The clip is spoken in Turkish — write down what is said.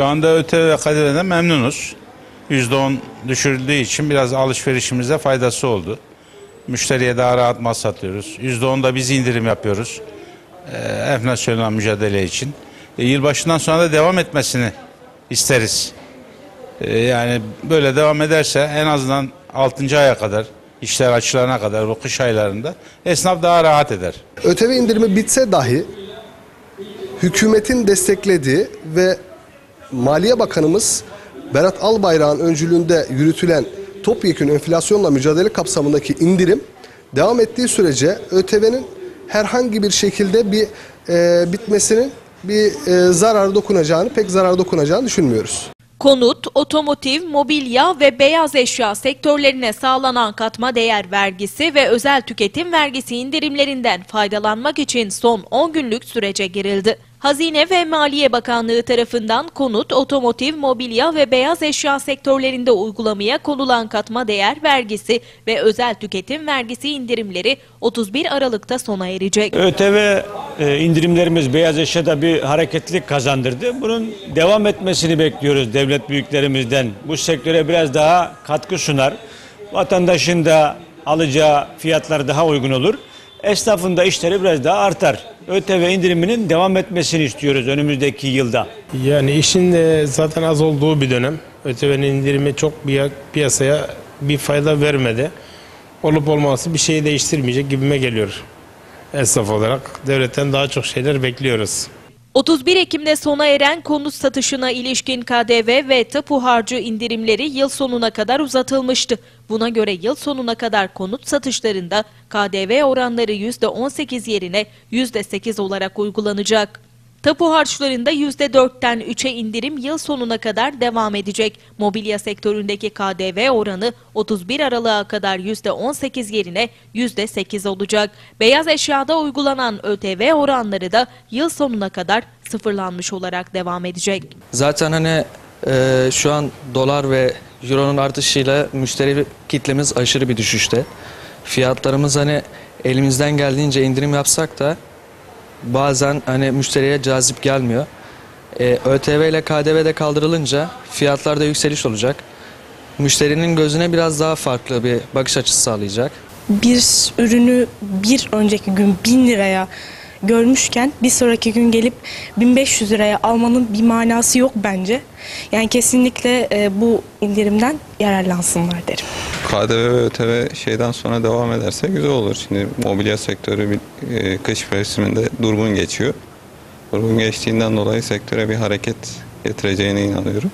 Şu anda ÖTV ve KDV'den memnunuz. %10 düşürüldüğü için biraz alışverişimize faydası oldu. Müşteriye daha rahat mal satıyoruz. %10 da biz indirim yapıyoruz. E, enflasyonla mücadele için. E, yılbaşından sonra da devam etmesini isteriz. E, yani böyle devam ederse en azından 6. aya kadar işler açılana kadar bu kış aylarında esnaf daha rahat eder. ÖTV indirimi bitse dahi hükümetin desteklediği ve Maliye Bakanımız Berat Albayrak'ın öncülüğünde yürütülen topyekün enflasyonla mücadele kapsamındaki indirim devam ettiği sürece ÖTV'nin herhangi bir şekilde bir e, bitmesinin bir e, zarar dokunacağını, pek zarar dokunacağını düşünmüyoruz. Konut, otomotiv, mobilya ve beyaz eşya sektörlerine sağlanan katma değer vergisi ve özel tüketim vergisi indirimlerinden faydalanmak için son 10 günlük sürece girildi. Hazine ve Maliye Bakanlığı tarafından konut, otomotiv, mobilya ve beyaz eşya sektörlerinde uygulamaya konulan katma değer vergisi ve özel tüketim vergisi indirimleri 31 Aralık'ta sona erecek. ÖTV e, indirimlerimiz beyaz eşyada bir hareketlilik kazandırdı. Bunun devam etmesini bekliyoruz devlet büyüklerimizden. Bu sektöre biraz daha katkı sunar. Vatandaşın da alacağı fiyatlar daha uygun olur. Esnafın da işleri biraz daha artar. ÖTV indiriminin devam etmesini istiyoruz önümüzdeki yılda. Yani işin e, zaten az olduğu bir dönem. ÖTV'nin indirimi çok piya- piyasaya bir fayda vermedi. Olup olmaması bir şeyi değiştirmeyecek gibime geliyor. Esnaf olarak devletten daha çok şeyler bekliyoruz. 31 Ekim'de sona eren konut satışına ilişkin KDV ve tapu harcı indirimleri yıl sonuna kadar uzatılmıştı. Buna göre yıl sonuna kadar konut satışlarında KDV oranları %18 yerine %8 olarak uygulanacak. Tapu harçlarında %4'ten 3'e indirim yıl sonuna kadar devam edecek. Mobilya sektöründeki KDV oranı 31 Aralık'a kadar %18 yerine %8 olacak. Beyaz eşyada uygulanan ÖTV oranları da yıl sonuna kadar sıfırlanmış olarak devam edecek. Zaten hani e, şu an dolar ve euronun artışıyla müşteri kitlemiz aşırı bir düşüşte. Fiyatlarımız hani elimizden geldiğince indirim yapsak da bazen hani müşteriye cazip gelmiyor. E, ÖTV ile KDV de kaldırılınca fiyatlarda yükseliş olacak. Müşterinin gözüne biraz daha farklı bir bakış açısı sağlayacak. bir ürünü bir önceki gün 1000 liraya görmüşken bir sonraki gün gelip 1500 liraya almanın bir manası yok bence. Yani kesinlikle e, bu indirimden yararlansınlar derim. KDV ve ÖTV şeyden sonra devam ederse güzel olur. Şimdi mobilya sektörü bir e, kış mevsiminde durgun geçiyor. Durgun geçtiğinden dolayı sektöre bir hareket getireceğine inanıyorum.